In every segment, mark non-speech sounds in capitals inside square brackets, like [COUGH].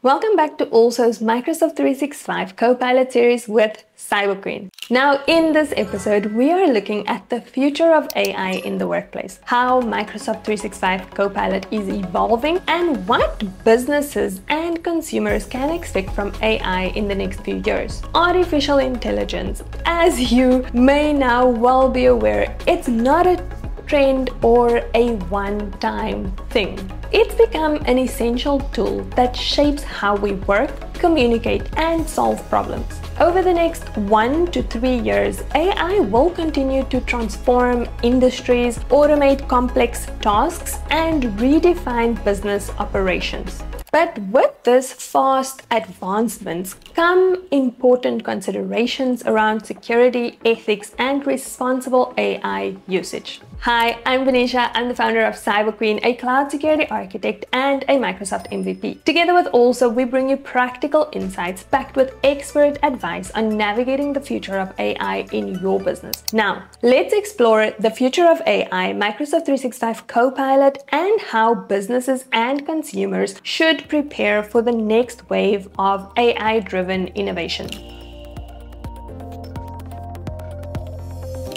Welcome back to ALSO's Microsoft 365 Copilot series with CyberQueen. Now, in this episode, we are looking at the future of AI in the workplace, how Microsoft 365 Copilot is evolving, and what businesses and consumers can expect from AI in the next few years. Artificial intelligence, as you may now well be aware, it's not a trend or a one-time thing. It's become an essential tool that shapes how we work, communicate, and solve problems. Over the next one to three years, AI will continue to transform industries, automate complex tasks, and redefine business operations. But with this fast advancements come important considerations around security, ethics, and responsible AI usage. Hi, I'm Venetia. I'm the founder of CyberQueen, a cloud security architect and a Microsoft MVP. Together with Also, we bring you practical insights backed with expert advice on navigating the future of AI in your business. Now, let's explore the future of AI, Microsoft 365 Copilot, and how businesses and consumers should prepare for the next wave of AI-driven innovation.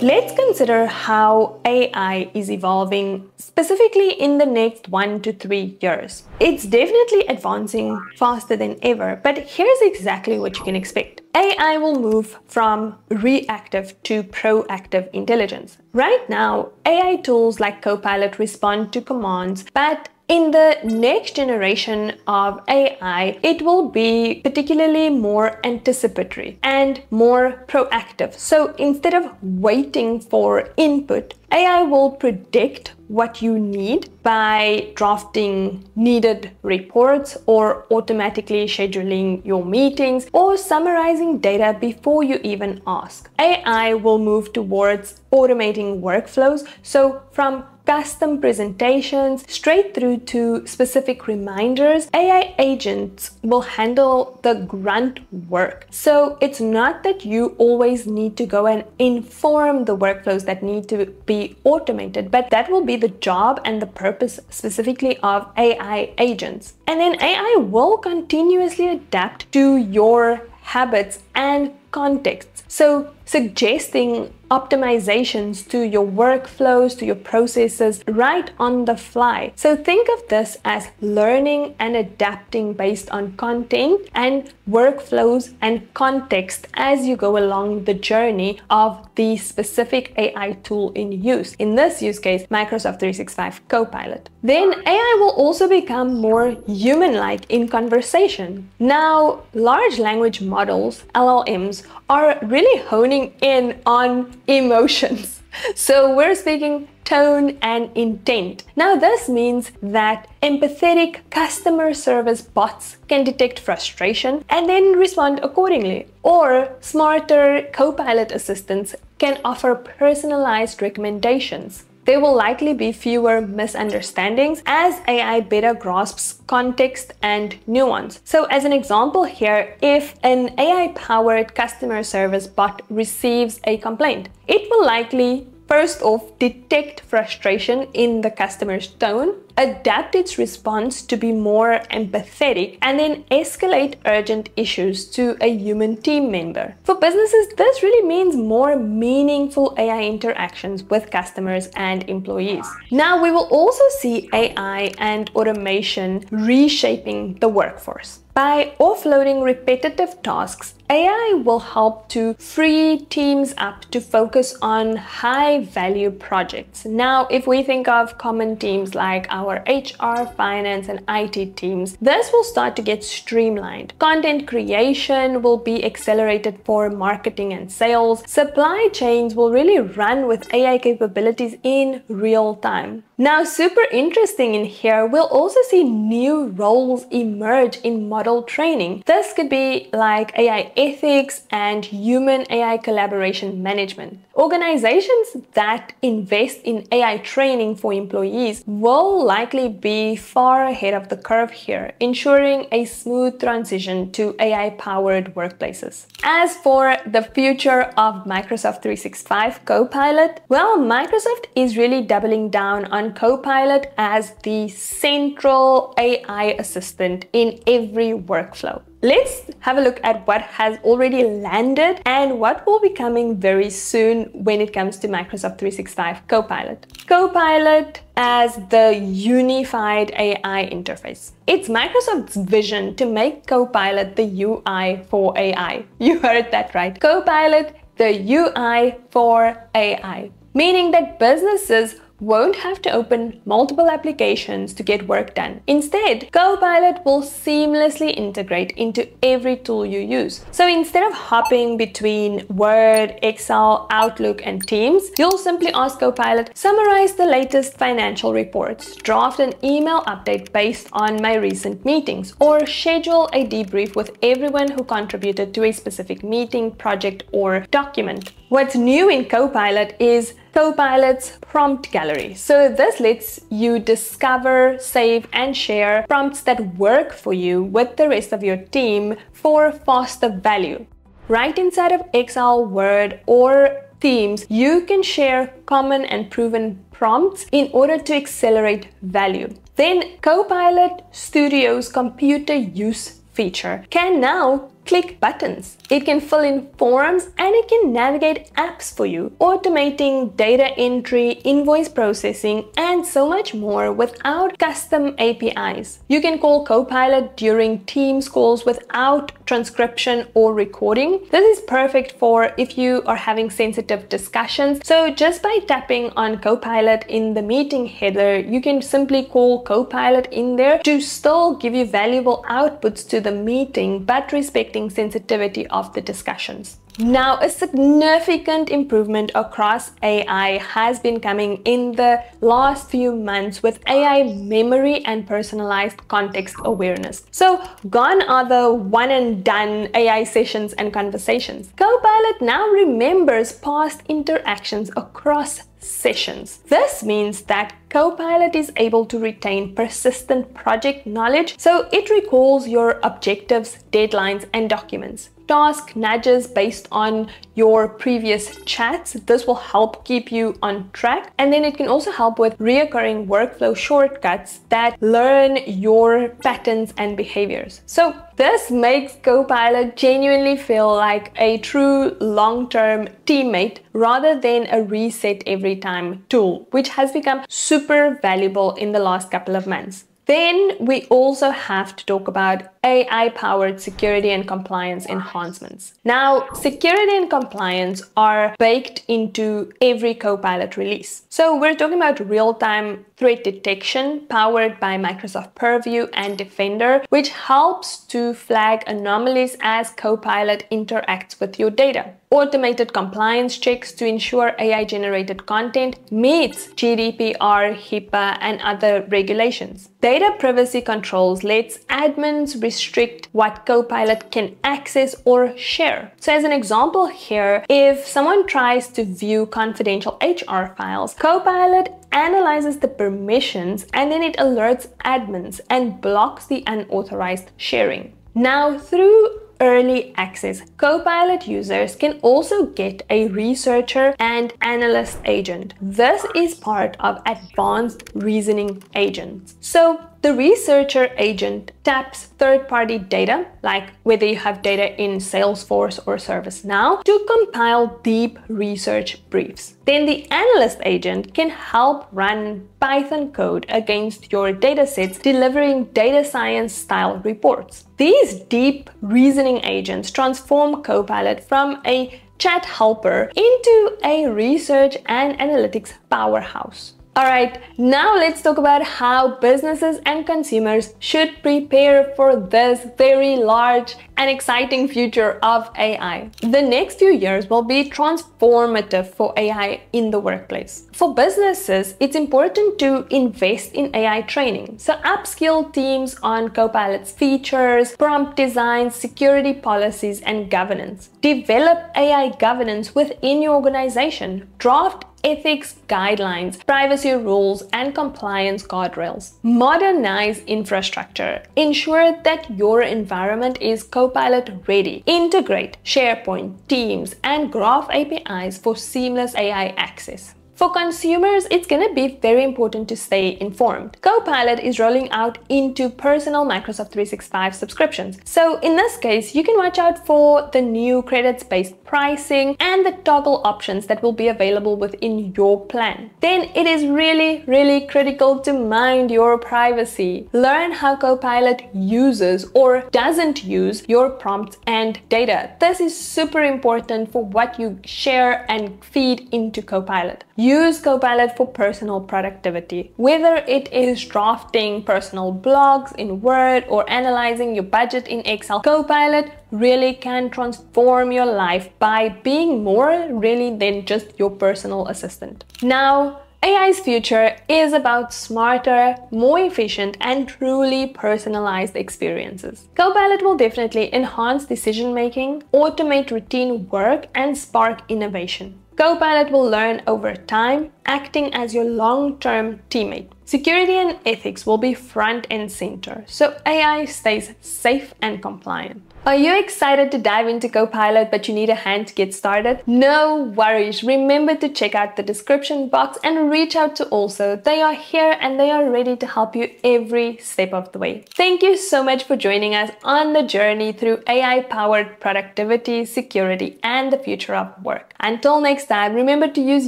Let's consider how AI is evolving specifically in the next one to three years. It's definitely advancing faster than ever, but here's exactly what you can expect. AI will move from reactive to proactive intelligence. Right now, AI tools like Copilot respond to commands, but in the next generation of AI, it will be particularly more anticipatory and more proactive. So instead of waiting for input, AI will predict what you need by drafting needed reports or automatically scheduling your meetings or summarizing data before you even ask. AI will move towards automating workflows. So from custom presentations straight through to specific reminders, AI agents will handle the grunt work. So it's not that you always need to go and inform the workflows that need to be automated, but that will be the job and the purpose specifically of AI agents. And then AI will continuously adapt to your habits and contexts. So suggesting optimizations to your workflows, to your processes right on the fly. So think of this as learning and adapting based on content and workflows and context as you go along the journey of the specific AI tool in use. In this use case, Microsoft 365 Copilot. Then AI will also become more human-like in conversation. Now, large language models, LLMs, are really honing in on emotions. [LAUGHS] So we're speaking tone and intent. Now this means that empathetic customer service bots can detect frustration and then respond accordingly. Or smarter co-pilot assistants can offer personalized recommendations. There will likely be fewer misunderstandings as AI better grasps context and nuance. So as an example here, if an AI-powered customer service bot receives a complaint, it will likely first off detect frustration in the customer's tone adapt its response to be more empathetic, and then escalate urgent issues to a human team member. For businesses, this really means more meaningful AI interactions with customers and employees. Now, we will also see AI and automation reshaping the workforce. By offloading repetitive tasks, AI will help to free teams up to focus on high value projects. Now, if we think of common teams like our HR, finance, and IT teams, this will start to get streamlined. Content creation will be accelerated for marketing and sales. Supply chains will really run with AI capabilities in real time. Now, super interesting in here, we'll also see new roles emerge in model training. This could be like AI ethics and human AI collaboration management. Organizations that invest in AI training for employees will likely be far ahead of the curve here, ensuring a smooth transition to AI-powered workplaces. As for the future of Microsoft 365 Copilot, well, Microsoft is really doubling down on Copilot as the central AI assistant in every workflow. Let's have a look at what has already landed and what will be coming very soon when it comes to Microsoft 365 Copilot. Copilot as the unified AI interface. It's Microsoft's vision to make Copilot the UI for AI. [LAUGHS] You heard that right. Copilot, the UI for AI. Meaning that businesses won't have to open multiple applications to get work done. Instead, Copilot will seamlessly integrate into every tool you use. So instead of hopping between Word, Excel, Outlook, and Teams, you'll simply ask Copilot, summarize the latest financial reports, draft an email update based on my recent meetings, or schedule a debrief with everyone who contributed to a specific meeting, project, or document. What's new in Copilot is Copilot's prompt gallery. So this lets you discover, save and share prompts that work for you with the rest of your team for faster value. Right inside of Excel, Word or Teams, you can share common and proven prompts in order to accelerate value. Then Copilot Studio's computer use feature can now click buttons. It can fill in forms and it can navigate apps for you, automating data entry, invoice processing, and so much more without custom APIs. You can call Copilot during Teams calls without transcription or recording. This is perfect for if you are having sensitive discussions. So just by tapping on Copilot in the meeting header, you can simply call Copilot in there to still give you valuable outputs to the meeting, but respecting sensitivity of the discussions. Now, a significant improvement across AI has been coming in the last few months with AI memory and personalized context awareness. So, gone are the one and done AI sessions and conversations. Copilot now remembers past interactions across sessions. This means that Copilot is able to retain persistent project knowledge, so it recalls your objectives, deadlines, and documents task nudges based on your previous chats. This will help keep you on track. And then it can also help with reoccurring workflow shortcuts that learn your patterns and behaviors. So this makes Copilot genuinely feel like a true long-term teammate rather than a reset every time tool, which has become super valuable in the last couple of months. Then we also have to talk about AI powered security and compliance enhancements. Now, security and compliance are baked into every Copilot release. So, we're talking about real time threat detection powered by Microsoft Purview and Defender, which helps to flag anomalies as Copilot interacts with your data. Automated compliance checks to ensure AI generated content meets GDPR, HIPAA, and other regulations. Data privacy controls lets admins restrict what Copilot can access or share. So as an example here, if someone tries to view confidential HR files, Copilot analyzes the permissions and then it alerts admins and blocks the unauthorized sharing. Now, through early access, Copilot users can also get a researcher and analyst agent. This is part of advanced reasoning agents. So the researcher agent taps third-party data, like whether you have data in Salesforce or ServiceNow, to compile deep research briefs. Then the analyst agent can help run Python code against your datasets, delivering data science style reports. These deep reasoning agents transform Copilot from a chat helper into a research and analytics powerhouse. Alright, now let's talk about how businesses and consumers should prepare for this very large and exciting future of AI. The next few years will be transformative for AI in the workplace. For businesses, it's important to invest in AI training. So upskill teams on Copilot's features, prompt design, security policies, and governance. Develop AI governance within your organization. Draft ethics guidelines, privacy rules, and compliance guardrails. Modernize infrastructure. Ensure that your environment is Copilot ready. Integrate SharePoint, Teams, and Graph APIs for seamless AI access. For consumers, it's going to be very important to stay informed. Copilot is rolling out into personal Microsoft 365 subscriptions. So in this case, you can watch out for the new credits-based pricing and the toggle options that will be available within your plan. Then it is really, really critical to mind your privacy. Learn how Copilot uses or doesn't use your prompts and data. This is super important for what you share and feed into Copilot. Use Copilot for personal productivity, whether it is drafting personal blogs in Word or analyzing your budget in Excel. Copilot really can transform your life by being more really than just your personal assistant. Now, AI's future is about smarter, more efficient, and truly personalized experiences. Copilot will definitely enhance decision making, automate routine work, and spark innovation. Copilot will learn over time, acting as your long-term teammate. Security and ethics will be front and center, so AI stays safe and compliant. Are you excited to dive into Copilot but you need a hand to get started? No worries. Remember to check out the description box and reach out to Also. They are here and they are ready to help you every step of the way. Thank you so much for joining us on the journey through AI powered productivity, security, and the future of work. Until next time, remember to use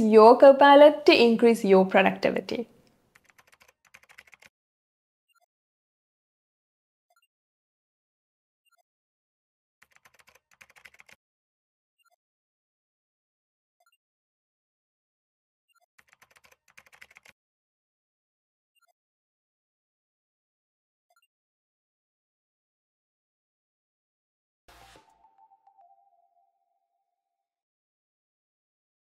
your Copilot to increase your productivity.